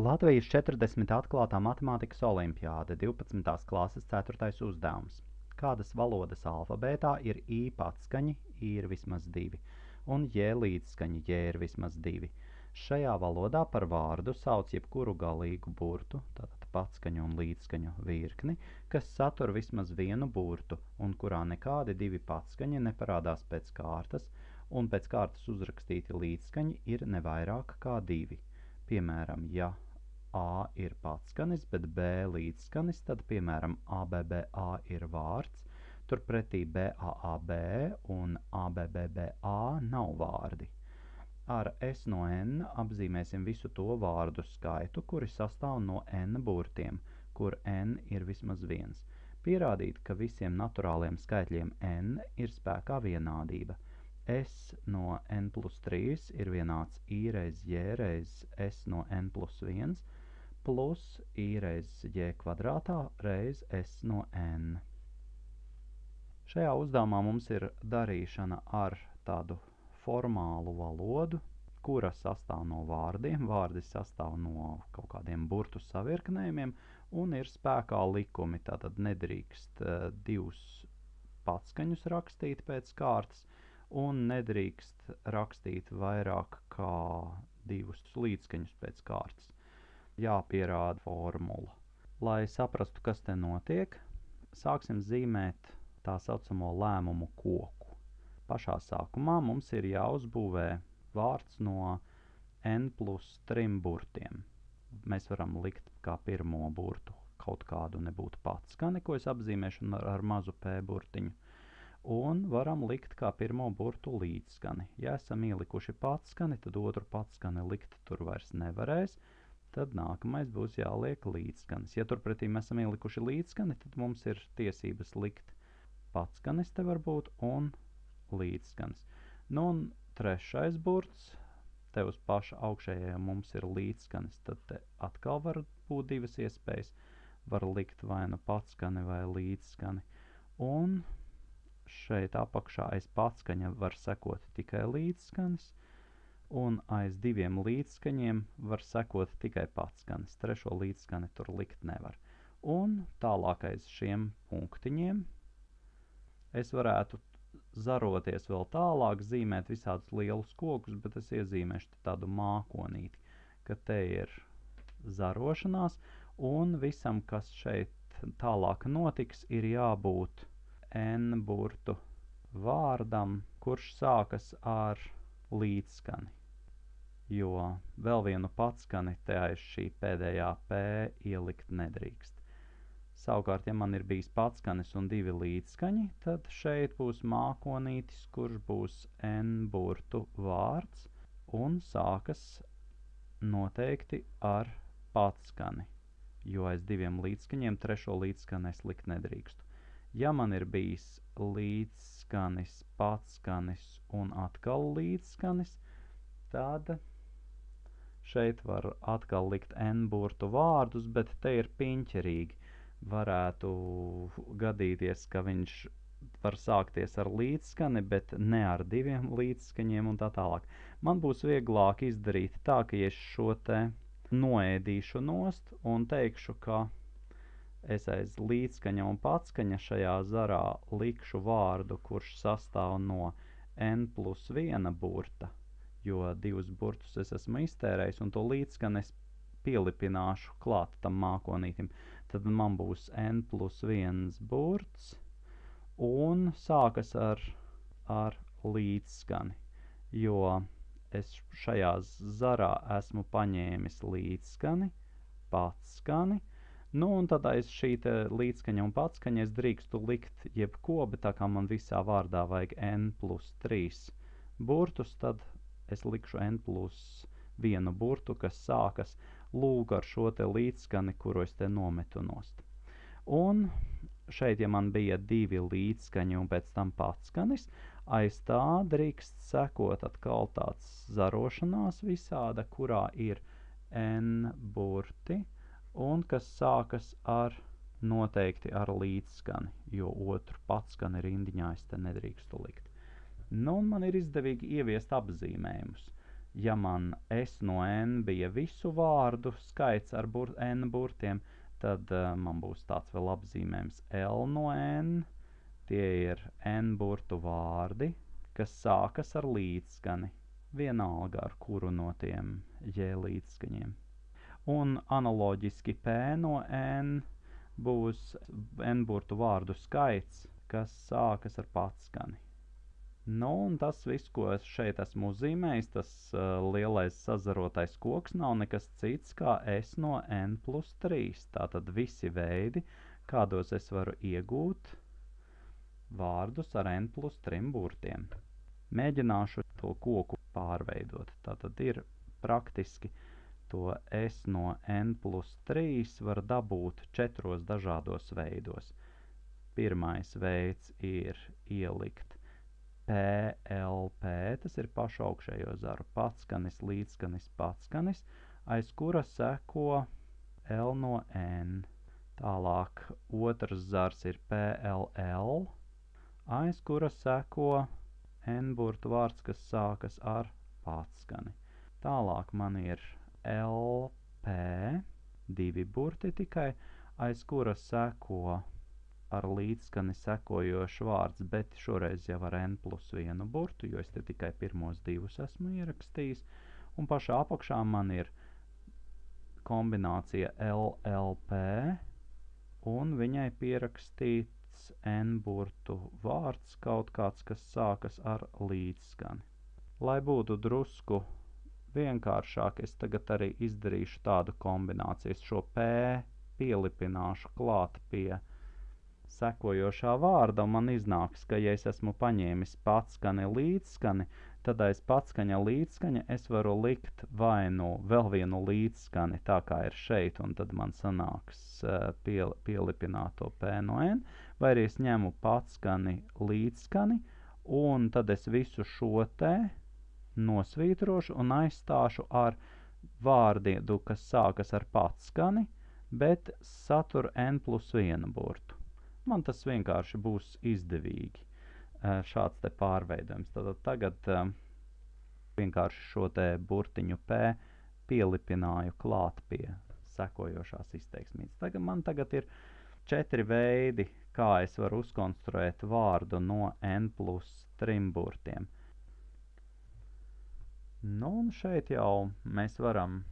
Latvijas 40 atklātā matemātikas olimpiāde 12. klases 4. uzdevums. Kādas valodas alfabētā ir I patskaņi, I ir vismaz divi, un J līdzskaņi, J ir vismaz divi? Šajā valodā par vārdu sauc jebkuru galīgu burtu, tātad patskaņu un līdzskaņu virkni, kas satur vismaz vienu burtu, un kurā nekādi divi patskaņi neparādās pēc kārtas, un pēc kārtas uzrakstīti līdzskaņi ir ne vairāk kā divi. Piemēram, ja A ir patskanis, bet B līdzskanis, tad, piemēram, ABBA ir vārds, turpretī BAAB un ABBBA nav vārdi. Ar S no N apzīmēsim visu to vārdu skaitu, kuri sastāv no N burtiem, kur N ir vismaz viens. Pierādīt, ka visiem naturāliem skaitļiem N ir spēkā vienādība – s no n plus 3 ir vienāds i reiz j reiz s no n plus 1 plus i reiz j kvadrātā reiz s no n. Šajā uzdevumā mums ir darīšana ar tādu formālu valodu, kura sastāv no vārdiem, vārdi sastāv no kaut kādiem burtu savirknējumiem un ir spēkā likumi, tātad nedrīkst uh, divus patskaņus rakstīt pēc kārtas, un nedrīkst rakstīt vairāk kā divus līdzskaņus pēc kārtas. Jāpierāda formula. Lai saprastu, kas te notiek, sāksim zīmēt tā saucamo lēmumu koku. Pašā sākumā mums ir jāuzbūvē vārds no n plus trim burtiem. Mēs varam likt kā pirmo burtu kaut kādu nebūtu pats skani, ko es apzīmēšu ar, ar mazu p burtiņu un varam likt kā pirmo burtu līdzskani. Ja esam ielikuši patskani, tad otru patskani likt tur vairs nevarēs, tad nākamais būs jāliek līdzskanis. Ja turpretī mēs esam ielikuši līdzskani, tad mums ir tiesības likt patskanis te varbūt un līdzskanis. Nu un trešais burts, te uz paša augšējā mums ir līdzskanis, tad te atkal var būt divas iespējas. Var likt vai nu patskani vai līdzskani. Un šeit apakšā aiz patskaņa var sekot tikai līdzskanis, un aiz diviem līdzskaņiem var sekot tikai patskanis. Trešo līdzskani tur likt nevar. Un tālāk aiz šiem punktiņiem es varētu zaroties vēl tālāk, zīmēt visādus lielus kokus, bet es iezīmēšu tādu mākonīti, ka te ir zarošanās, un visam, kas šeit tālāk notiks, ir jābūt n burtu vārdam, kurš sākas ar līdzskani, jo vēl vienu patskani te aiz šī pēdējā p ielikt nedrīkst. Savukārt, ja man ir bijis patskanis un divi līdzskaņi, tad šeit būs mākonītis, kurš būs n burtu vārds un sākas noteikti ar patskani, jo aiz diviem līdzskaņiem trešo līdzskani es likt nedrīkstu. Ja man ir bijis līdzskanis, patskanis un atkal līdzskanis, tad šeit var atkal likt n burtu vārdus, bet te ir piņķerīgi. Varētu gadīties, ka viņš var sākties ar līdzskani, bet ne ar diviem līdzskaņiem un tā tālāk. Man būs vieglāk izdarīt tā, ka es šo te noēdīšu nost un teikšu, ka es aiz līdzskaņa un patskaņa šajā zarā likšu vārdu, kurš sastāv no n plus viena burta, jo divus burtus es esmu iztērējis, un to līdzskani es pielipināšu klāt tam mākonītim. Tad man būs n plus viens burts, un sākas ar, ar līdzskani, jo es šajā zarā esmu paņēmis līdzskani, patskani, Nu, un tad aiz šī līdzskaņa un patskaņa es drīkstu likt jebko, bet tā kā man visā vārdā vajag n plus 3 burtus, tad es likšu n plus vienu burtu, kas sākas lūg ar šo te līdzskani, kuru es te nometu nost. Un šeit, ja man bija divi līdzskaņi un pēc tam patskanis, aiz tā drīkst sekot atkal tāds zarošanās visāda, kurā ir n burti, un kas sākas ar noteikti ar līdzskani, jo otru patskani rindiņā es te nedrīkstu likt. Nu, man ir izdevīgi ieviest apzīmējumus. ja man S no N bija visu vārdu skaits ar bur N burtiem, tad uh, man būs tāds vēl apzīmējums L no N. Tie ir N burtu vārdi, kas sākas ar līdzskani. Vienalga ar kuru no tiem J līdzskaņiem. Un analoģiski P no N būs N burtu vārdu skaits, kas sākas ar patskani. Nu, un tas viss, ko es šeit esmu uzzīmējis, tas uh, lielais sazarotais koks nav nekas cits kā s no n plus 3. Tātad visi veidi, kādos es varu iegūt vārdus ar n plus 3 burtiem. Mēģināšu to koku pārveidot. Tātad ir praktiski to s no n plus 3 var dabūt četros dažādos veidos. Pirmais veids ir ielikt PLP, tas ir pašu augšējo zaru patskanis, līdzskanis, patskanis, aiz kura seko L no N. Tālāk otrs zars ir PLL, aiz kura seko N burtu vārds, kas sākas ar patskani. Tālāk man ir LP, divi burti tikai, aiz kura seko ar līdzskani sekojošs vārds, bet šoreiz jau ar n plus vienu burtu, jo es te tikai pirmos divus esmu ierakstījis. Un pašā apakšā man ir kombinācija LLP, un viņai pierakstīts n burtu vārds kaut kāds, kas sākas ar līdzskani. Lai būtu drusku vienkāršāk, es tagad arī izdarīšu tādu kombināciju. Es šo P pielipināšu klāt pie sekojošā vārda, un man iznāks, ka, ja es esmu paņēmis patskani līdzskani, tad aiz patskaņa līdzskaņa es varu likt vai nu vēl vienu līdzskani, tā kā ir šeit, un tad man sanāks uh, pie, pielipināto P no N, vai arī es ņemu patskani līdzskani, un tad es visu šo te nosvītrošu un aizstāšu ar vārdu, kas sākas ar patskani, bet satur N plus vienu burtu man tas vienkārši būs izdevīgi šāds te pārveidojums. Tad tagad vienkārši šo te burtiņu P pielipināju klāt pie sekojošās izteiksmības. Tagad man tagad ir četri veidi, kā es varu uzkonstruēt vārdu no n plus trim burtiem. Nu, un šeit jau mēs varam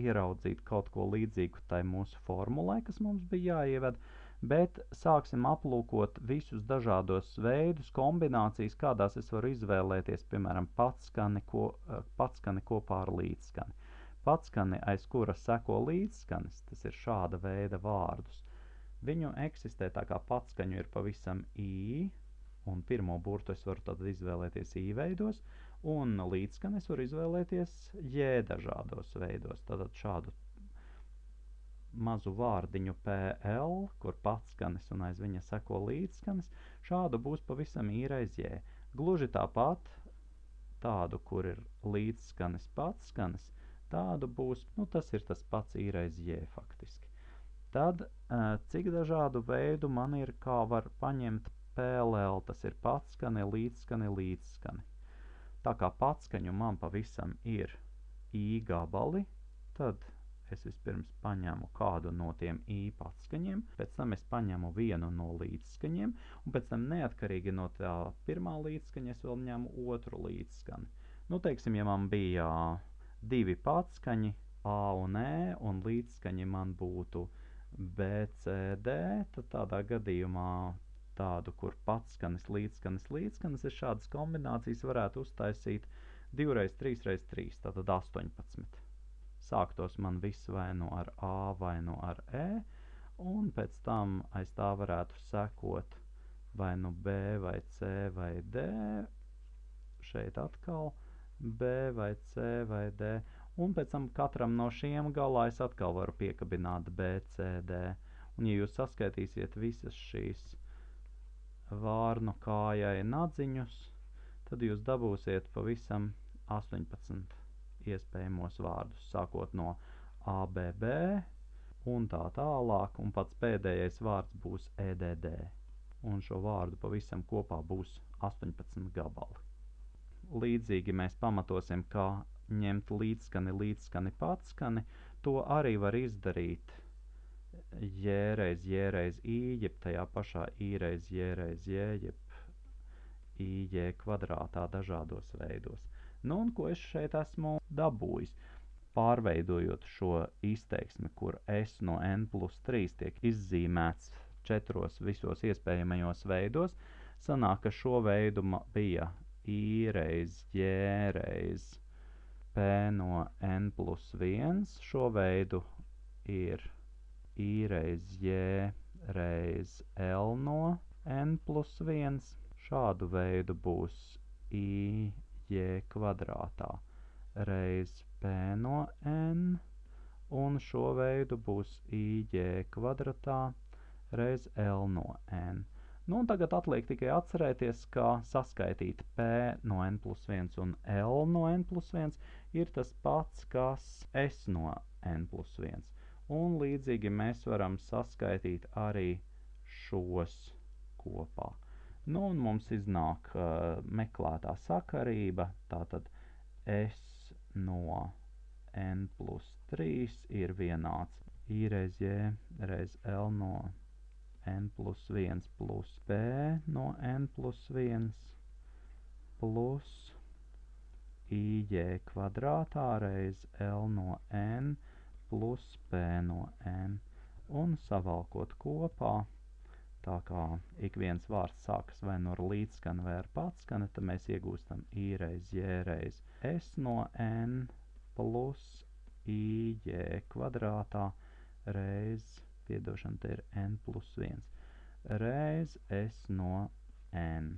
ieraudzīt kaut ko līdzīgu tai mūsu formulai, kas mums bija jāieved. Bet sāksim aplūkot visus dažādos veidus, kombinācijas, kādās es varu izvēlēties, piemēram, patskani, ko, eh, patskani kopā ar līdzskani. Patskani, aiz kura seko līdzskanis, tas ir šāda veida vārdus. Viņu eksistē tā kā patskaņu ir pavisam i, un pirmo burtu es varu tad izvēlēties i veidos, un līdzskani es varu izvēlēties j dažādos veidos. Tātad šādu mazu vārdiņu PL, kur patskanis un aiz viņa seko līdzskanis, šādu būs pavisam īrais jē. Gluži tāpat tādu, kur ir līdzskanis patskanis, tādu būs, nu tas ir tas pats īrais jē faktiski. Tad, cik dažādu veidu man ir, kā var paņemt PLL, tas ir patskani, līdzskani, līdzskani. Tā kā patskaņu man pavisam ir I gabali, tad es vispirms paņemu kādu no tiem īpatskaņiem, pēc tam es paņemu vienu no līdzskaņiem, un pēc tam neatkarīgi no tā pirmā līdzskaņa es vēl ņemu otru līdzskani. Nu, teiksim, ja man bija divi patskaņi, A un E, un līdzskaņi man būtu B, C, D, tad tādā gadījumā tādu, kur patskanis, līdzskanis, līdzskanis, es šādas kombinācijas varētu uztaisīt 2 reiz 3 reiz 3, tātad 18 sāktos man viss vai nu ar A vai nu ar E, un pēc tam aiz tā varētu sekot vai nu B vai C vai D, šeit atkal B vai C vai D, un pēc tam katram no šiem galā es atkal varu piekabināt B, C, D, un ja jūs saskaitīsiet visas šīs vārnu kājai nadziņus, tad jūs dabūsiet pavisam 18 iespējamos vārdus, sākot no ABB un tā tālāk, un pats pēdējais vārds būs EDD. Un šo vārdu pavisam kopā būs 18 gabali. līdzīgi mēs pamatosim, kā ņemt līdzskani, līdzskani, patskani, to arī var izdarīt j reiz j reiz i, jeb tajā pašā i reiz j reiz j, jeb ij kvadrātā dažādos veidos. Nu, un ko es šeit esmu dabūjis? Pārveidojot šo izteiksmi, kur s no n plus 3 tiek izzīmēts četros visos iespējamajos veidos, sanāk, ka šo veidu bija i reiz j reiz p no n plus 1. Šo veidu ir i reiz j reiz l no n plus 1. Šādu veidu būs i j kvadrātā reiz p no n, un šo veidu būs i j kvadratā reiz l no n. Nu, tagad atliek tikai atcerēties, ka saskaitīt p no n plus 1 un l no n plus 1 ir tas pats, kas s no n plus 1 un līdzīgi mēs varam saskaitīt arī šos kopā. Nu, un mums iznāk uh, meklētā sakarība, tātad s no n plus 3 ir vienāds i reiz j reiz l no n plus 1 plus p no n plus 1 plus ij kvadrātā reiz l no n plus p no n. Un savalkot kopā, tā kā ik viens vārds sākas vai no nu ar līdzskani vai ar patskani, tad mēs iegūstam i reiz j reiz s no n plus ij kvadrātā reiz, piedošana, te ir n plus 1, reiz s no n.